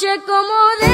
noche como.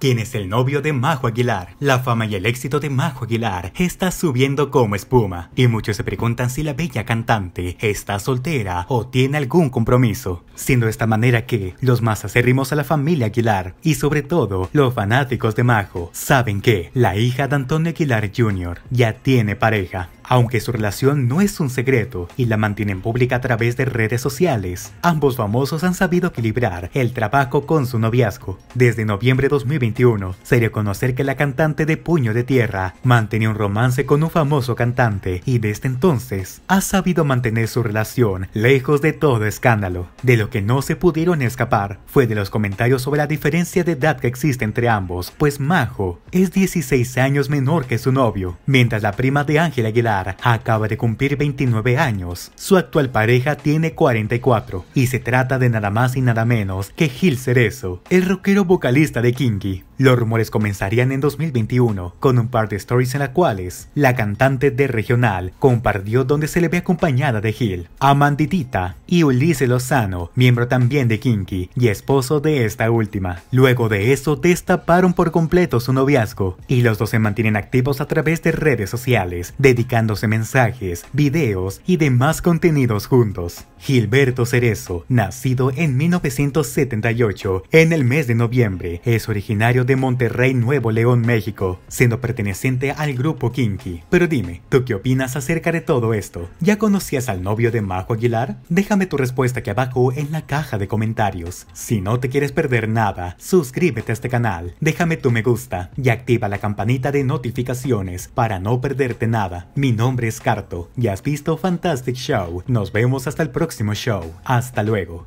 ¿Quién es el novio de Majo Aguilar? La fama y el éxito de Majo Aguilar está subiendo como espuma y muchos se preguntan si la bella cantante está soltera o tiene algún compromiso, siendo de esta manera que los más acérrimos a la familia Aguilar y sobre todo los fanáticos de Majo saben que la hija de Antonio Aguilar Jr. ya tiene pareja. Aunque su relación no es un secreto y la mantienen pública a través de redes sociales, ambos famosos han sabido equilibrar el trabajo con su noviazgo. Desde noviembre de 2021 se dio a conocer que la cantante de Puño de Tierra mantenía un romance con un famoso cantante y desde entonces ha sabido mantener su relación lejos de todo escándalo. De lo que no se pudieron escapar fue de los comentarios sobre la diferencia de edad que existe entre ambos, pues Majo es 16 años menor que su novio, mientras la prima de Ángel Aguilar acaba de cumplir 29 años. Su actual pareja tiene 44 y se trata de nada más y nada menos que Gil Cerezo, el rockero vocalista de Kinky. Los rumores comenzarían en 2021 con un par de stories en las cuales la cantante de regional compartió donde se le ve acompañada de Gil, Amanditita y Ulises Lozano, miembro también de Kinky y esposo de esta última. Luego de eso destaparon por completo su noviazgo y los dos se mantienen activos a través de redes sociales, dedicando mensajes, videos y demás contenidos juntos. Gilberto Cerezo, nacido en 1978, en el mes de noviembre, es originario de Monterrey, Nuevo León, México, siendo perteneciente al grupo Kinky. Pero dime, ¿tú qué opinas acerca de todo esto? ¿Ya conocías al novio de Majo Aguilar? Déjame tu respuesta aquí abajo en la caja de comentarios. Si no te quieres perder nada, suscríbete a este canal, déjame tu me gusta y activa la campanita de notificaciones para no perderte nada. Nombre es Carto y has visto Fantastic Show. Nos vemos hasta el próximo show. Hasta luego.